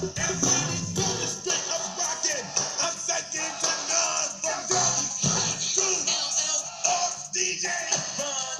DJ Bun.